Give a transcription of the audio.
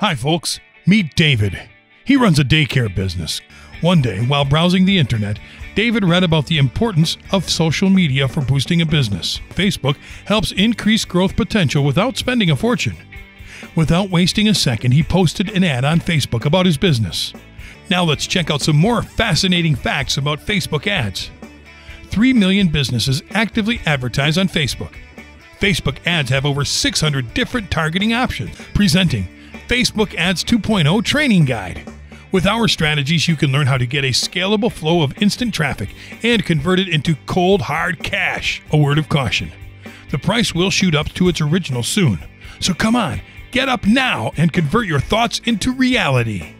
Hi, folks. Meet David. He runs a daycare business. One day, while browsing the internet, David read about the importance of social media for boosting a business. Facebook helps increase growth potential without spending a fortune. Without wasting a second, he posted an ad on Facebook about his business. Now let's check out some more fascinating facts about Facebook ads. 3 million businesses actively advertise on Facebook. Facebook ads have over 600 different targeting options, presenting Facebook Ads 2.0 Training Guide. With our strategies, you can learn how to get a scalable flow of instant traffic and convert it into cold, hard cash. A word of caution the price will shoot up to its original soon. So come on, get up now and convert your thoughts into reality.